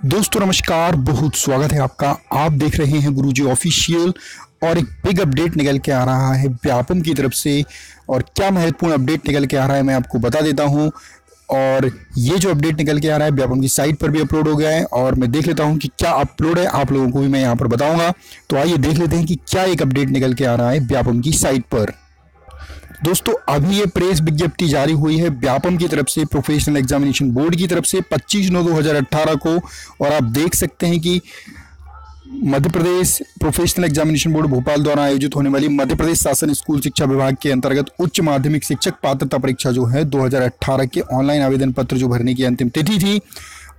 दोस्तों, नमस्कार, बहुत स्वागत है आपका। आप देख रहे हैं गुरुजी ऑफिशियल और एक बिग अपडेट निकल के आ रहा है व्यापम की तरफ़ से। और क्या महत्वपूर्ण अपडेट निकल के आ रहा है मैं आपको बता देता हूँ। और ये जो अपडेट निकल के आ रहा है, व्यापम की साइट पर भी अपलोड हो गया है और मैं देख लेता हूँ कि क्या अपलोड है। आप लोगों को भी मैं यहाँ पर बताऊँगा। तो आइए देख लेते हैं कि क्या एक अपडेट निकल के आ रहा है व्यापम की साइट पर। दोस्तों, अभी ये प्रेस विज्ञप्ति जारी हुई है व्यापम की तरफ़ से प्रोफेशनल एग्जामिनेशन बोर्ड की तरफ़ से 25 नौ 2018 को, और आप देख सकते हैं कि Madhya Pradesh professional examination board Bhopal द्वारा आयोजित होने वाली मध्य प्रदेश शासन स्कूल शिक्षा विभाग के अंतर्गत उच्च माध्यमिक शिक्षक पात्रता परीक्षा जो है 2018 के ऑनलाइन आवेदन पत्र जो भरने की अंतिम तिथि थी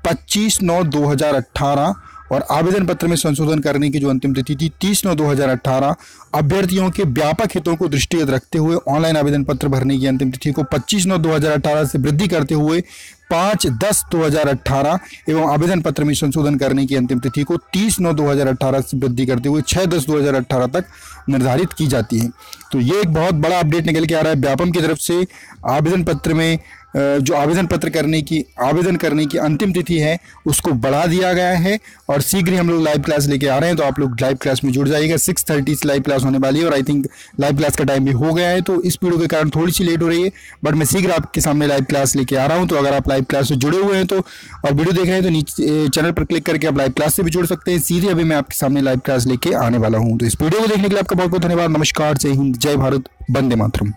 25 नौ 2018 और आवेदन पत्र में संशोधन करने की जो अंतिम तिथि थी, तीस नौ दो हज़ार अठारह, अभ्यर्थियों के व्यापक हितों को दृष्टिगत रखते हुए ऑनलाइन आवेदन पत्र भरने की अंतिम तिथि को 25 नौ 2018 से वृद्धि करते हुए पाँच दस 2018 एवं आवेदन पत्र में संशोधन करने की अंतिम तिथि को 30 नौ 2018 से वृद्धि करते हुए 6 दस 2018 तक निर्धारित की जाती है। तो ये एक बहुत बड़ा अपडेट निकल के आ रहा है व्यापम की तरफ़ से। आवेदन पत्र में जो आवेदन पत्र करने की, आवेदन करने की अंतिम तिथि है, उसको बढ़ा दिया गया है और शीघ्र ही हम लोग लाइव क्लास लेके आ रहे हैं तो आप लोग लाइव क्लास में जुड़ जाइएगा। सिक्स थर्टी से लाइव क्लास होने वाली है और आई थिंक लाइव क्लास का टाइम भी हो गया है तो इस वीडियो के कारण थोड़ी सी लेट हो रही है, बट मैं शीघ्र आपके सामने लाइव क्लास लेके आ रहा हूँ। तो अगर आप लाइव क्लास से जुड़े हुए हैं तो और वीडियो देख रहे हैं तो नीचे चैनल पर क्लिक करके आप लाइव क्लास से भी जुड़ सकते हैं। सीधे अभी मैं आपके सामने लाइव क्लास लेके आने वाला हूँ। तो इस वीडियो को देखने के लिए आपका बहुत बहुत धन्यवाद। नमस्कार। जय हिंद। जय भारत। बंदे मातरम।